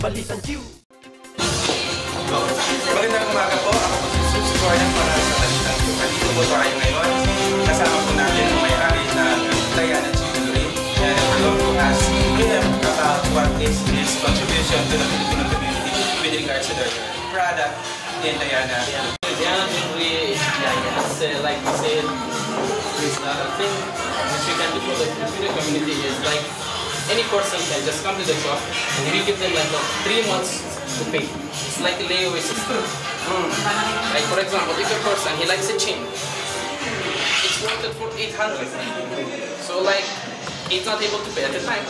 Balitang Q! Magandang umaga po. Ako po si Sus Gordon para sa Touchdown Q. Nandito po tayo ngayon. Kasama po natin ang may-ari Diana to ask him about what is his contribution to the Filipino community with regards to their product in Diana. Yeah. Diana is uh, like you said, not a thing. You can do for the Filipino community is like any person can just come to the shop and we give them like uh, three months to pay. It's like a layaway system. Like for example, if a person he likes a chain, it's wanted for 800. So like he's not able to pay at the time.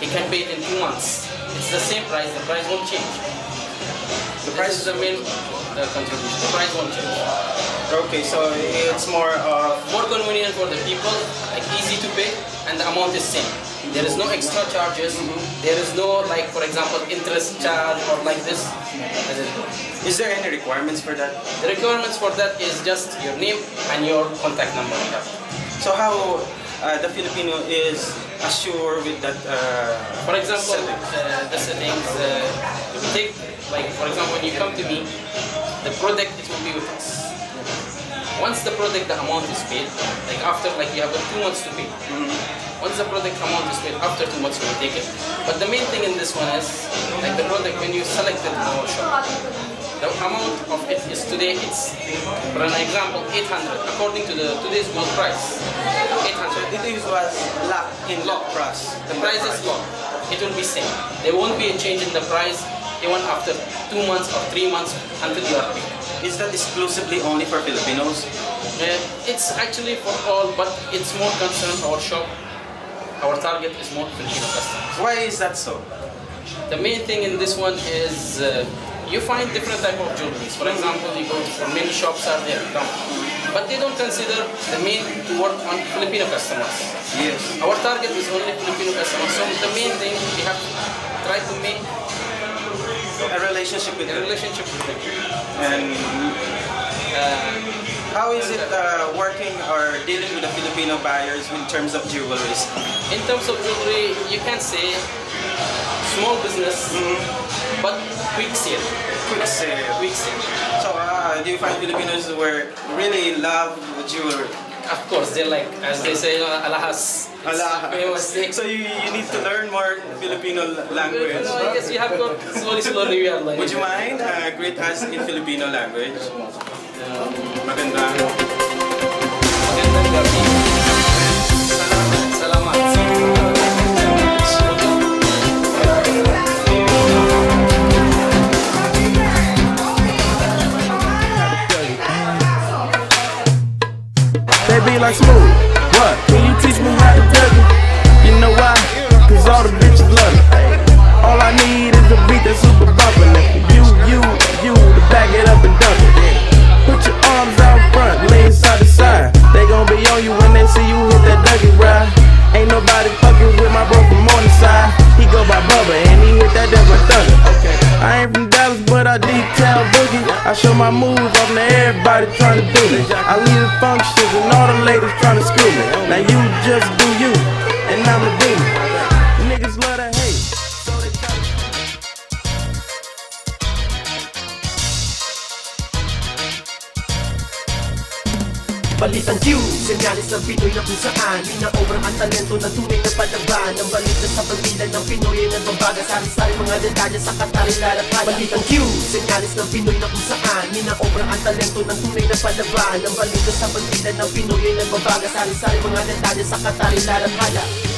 He can pay it in two months. It's the same price. The price won't change. The price is the main uh, contribution. The price won't change. Okay, so it's more of More convenient for the people, like easy to pay, and the amount is same. There is no extra charges. There is no like, for example, interest charge or like this. Is there any requirements for that? The requirements for that is just your name and your contact number. So how uh, the Filipino is assured with that? Uh, For example, settings? uh, the settings, uh, we take, like, for example, when you come to me, the product, it will be with us. Once the product, the amount is paid, like after, like you have two months to pay. Mm-hmm. Once the product amount is paid, after two months you will take it. But the main thing in this one is, like the product, when you select it in our shop, the amount of it is today, it's, for an example, 800, according to the today's gold price. 800. It is was locked in lock price. The price is locked. It will be same. There won't be a change in the price even after two months or three months until you are paid. Is that exclusively only for Filipinos? Uh, it's actually for all, but it's more concerned our shop. Our target is more Filipino customers. Why is that so? The main thing in this one is uh, you find different type of jewelries. For example, you go to for many shops are there, come. but they don't consider the main to work on Filipino customers. Yes. Our target is only Filipino customers. So the main thing we have to try to make A relationship with a them. relationship with them. And Uh, how is it uh, working or dealing with the Filipino buyers in terms of jewelries? in terms of jewelry, you can say small business, but quick sale. Quick sale. Quick sale. So uh, do you find Filipinos were really love jewelry? Of course, they like, as they say, uh, alahas. It's Alahas. Famous thing. So you, you need to learn more Filipino language. No, I guess we have got slowly, slowly we are like. Would you mind uh, greet us in Filipino language? Maganda. Magandang gabi. Salamat. Salamat. They be like smooth. Show my moves off to everybody trying to do me. I lead the functions and all the ladies trying to screw me. Now you just do you, and I'ma do me. Balitang Q, senyalis ng Pinoy na kung saan. Minaobrang ang talento na tunay na palaban. Ang balita sa pagbilan ng Pinoy ay nagbabaga. Sari-sari mga detalye sa katarilala at Balitang Q, senyalis ng Pinoy na kung saan. Minaobrang ang talento ng tunay na palaban. Ang balita sa pagbilan ng Pinoy ay nagbabaga. Sari-sari mga detalye sa katarilala at